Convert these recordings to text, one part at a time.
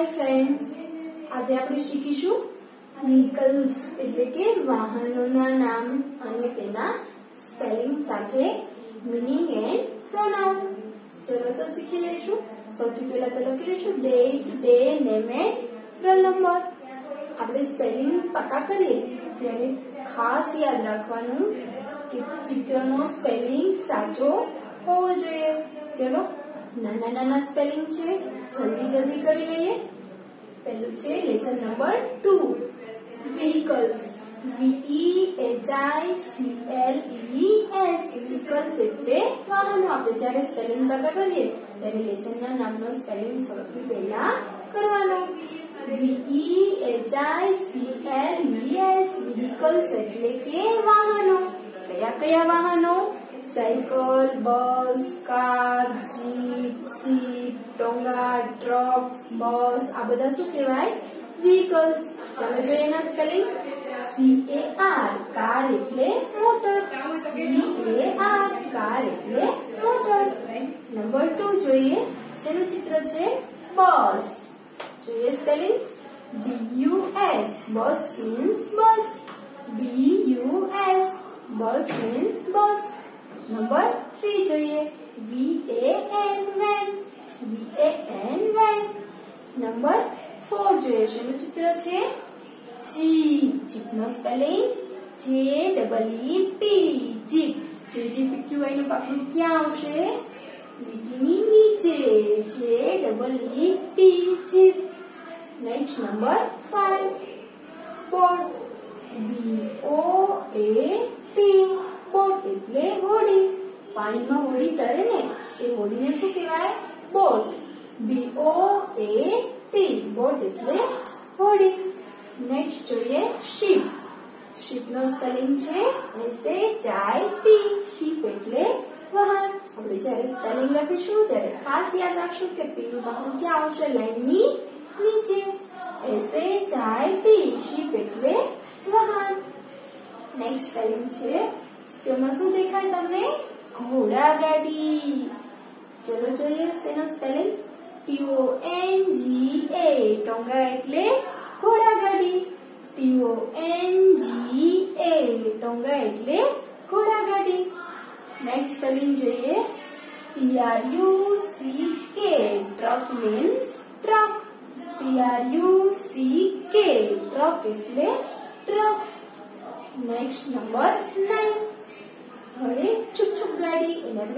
Hi friends આજે આપણે શીખીશું વ્હીકલ્સ એટલે કે વાહનોના નામ અને તેના સ્પેલિંગ સાથે મીનિંગ એન્ડ પ્રોનાઉન ચલો તો શીખી લઈશું. સૌથી પહેલા તો લખી લઈશું date day name and roll number આપણે સ્પેલિંગ પાકા કરીએ. ત્યારે ખાસ યાદ રાખવાનું કે ચિત્રનો સ્પેલિંગ સાચો હોવો જોઈએ. ચલો નાના નાના સ્પેલિંગ છે. જલ્દી જલ્દી કરી લઈએ. પહેલું છે lesson number two vehicles V H I C L E S vehicles એટલે વાહનો. આપણે જ્યારે સ્પેલિંગ પાકા કરીએ, ત્યારે લેસનના નામનો સ્પેલિંગ સૌથી પહેલા કરવાનો. V H I C L E S vehicles એટલે કે વાહનો. કયા કયા વાહનો? સાયકલ બસ કાર જીપ સીપ ટોંગા ટ્રક્સ બસ આ બધા શું કહેવાય વ્હીકલ્સ ચાલો જોઈએ એના spelling C A R car એટલે motor C A R car એટલે મોટર નંબર ટુ જોઈએ શેનું ચિત્ર છે બસ જોઈએ spelling B U S bus means bus B U S bus means bus number three જોઈએ V A N van V A N van number four જોઈએ શેનું ચિત્ર છે jeep જીપનો spelling J double E P jeep J G P Q આઈ નું પાકું ક્યાં આવશે લીટીની નીચે J double E P jeep next number five boat B O A T boat એટલે હોડી પાણીમાં હોડી તરે ને, એ હોડીને શું કહેવાય? Boat. B O A T boat એટલે હોડી નેક્સ્ટ જોઈએ શીપ. શીપ નો સ્પેલિંગ છે S A I P ship એટલે વાહન. આપણે જ્યારે સ્પેલિંગ લખીશું, ત્યારે ખાસ યાદ રાખશું કે પી નું વાહન ક્યાં આવશે? લાઈનની નીચે. S A I P ship એટલે વાહન. નેક્સ્ટ સ્પેલિંગ છે તેમાં શું દેખાય તમને ઘોડા ગાડી ચલો જોઈએ શેનો spelling T O N G A tonga એટલે ઘોડા ગાડી T O N G A tonga એટલે ઘોડા ગાડી નેક્સ્ટ સ્પેલિંગ જોઈએ T R U C K truck means truck T R U C K truck એટલે ટ્રક નેક્સ્ટ નંબર નાઇન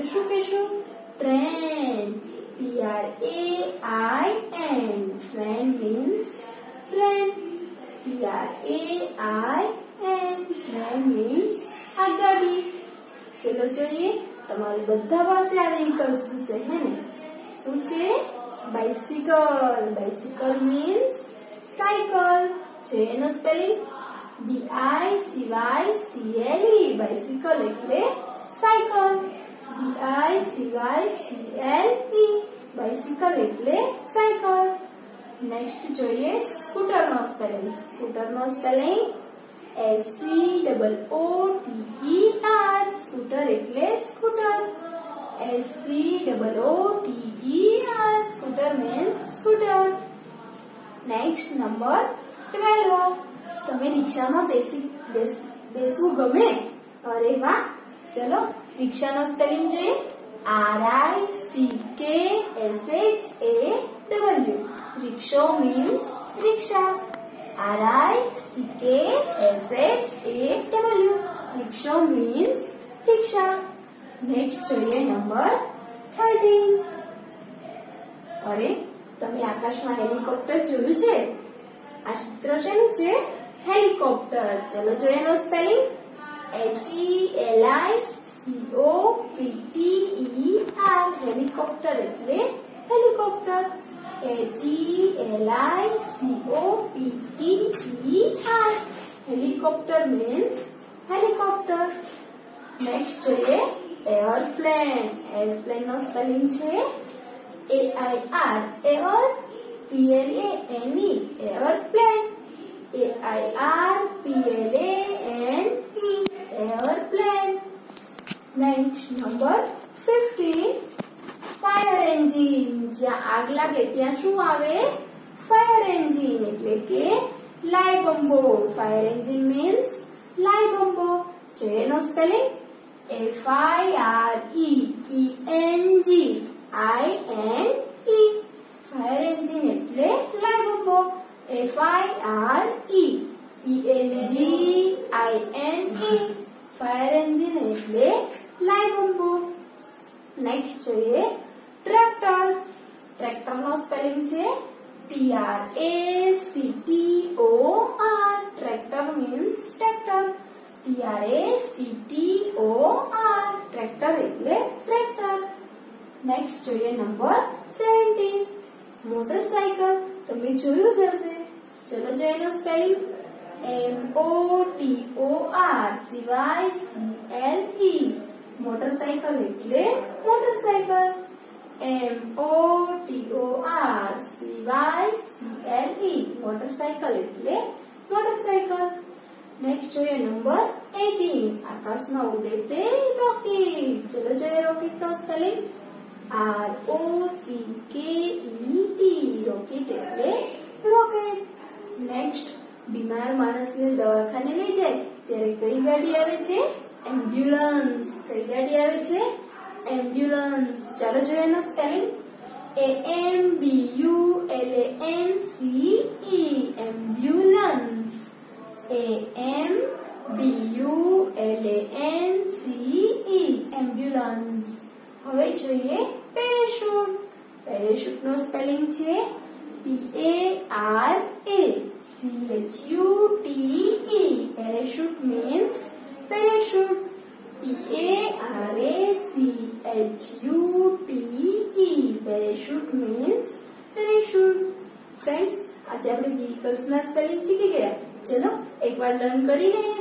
આપણે શું કહેશું train T R A I N train means train T R A I N train means આગાડી ચલો જોઈએ તમારે બધા પાસે આ વ્હીકલ્સ હશે હે ને શું છે બાઇસિકલ બાઇસિકલ મીન્સ સાયકલ છે એનો spelling B I C Y C L E bicycle એટલે cycle B I C Y C L E bicycle એટલે સાયકલ નેક્સ્ટ જોઈએ સ્કૂટર નો સ્પેલિંગ સ્કૂટર નો spelling S C double O T E R scooter એટલે scooter S C double O T E R scooter means scooter next number twelve તમે રિક્ષામાં બેસી બેસવું ગમે અરે વાહ ચલો રિક્ષાનો સ્પેલિંગ જોઈએ R I C K S H A W rickshaw means rickshaw R I C K S H A W rickshaw means rickshaw next જોઈએ નંબર થર્ટીન અરે તમે આકાશમાં હેલિકોપ્ટર જોયું છે આ ચિત્ર શેનું છે હેલિકોપ્ટર ચલો જોઈએ એનો spelling H E L I C O P T E R helicopter એટલે helicopter H E L I C O P T E R helicopter means helicopter next જોઈએ એરપ્લેન એરપ્લેન નો સ્પેલિંગ છે A I R air P L A N E airplane A I R P L A N E airplane next number fifteen fire engine જ્યાં આગ લાગે ત્યાં શું આવે fire engine એટલે કે લાઈ બંબો ફાયર એન્જિન મીન્સ લાઈ બંબો જોઈએ એનો spelling F I R E E N G I N E fire engine એટલે લાઈ બંબો F I R E E N G I N E fire engine એટલે લાઈ બંબો નેક્સ્ટ જોઈએ ટ્રેક્ટર ટ્રેક્ટર નો spelling છે T R A C T O R tractor means tractor T R A C T O R tractor એટલે tractor next જોઈએ number 17 motorcycle તમે જોયું જ હશે ચલો જોઈએ એનો spelling M O T O R C Y C L E Motorcycle એટલે motorcycle M O T O R સિવાય સી એલ ઈ મોટરસાયકલ એટલે મોટરસાયકલ નેક્સ્ટ જોઈએ નંબર 18 આકાશમાં ઉડે તે રોકેટ ચલો જોઈએ રોકેટ નો spelling R O C K E T rocket એટલે રોકેટ નેક્સ્ટ બીમાર માણસને દવાખાને લઈ જાય. ત્યારે કઈ ગાડી આવે છે? એમ્બ્યુલન્સ કઈ ગાડી આવે છે? એમ્બ્યુલન્સ ચાલો જોઈએ એનો spelling A M B U L A N C E ambulance A M B U L A N C E ambulance હવે જોઈએ પેરેશૂટ પેરેશૂટ નો સ્પેલિંગ છે P A R A C H U T E parachute means parachute P A R A C H U T E parachute means parachute friends આજે આપણે vehicles ના spelling શીખી ગયા ચલો એકવાર લર્ન કરી લઈએ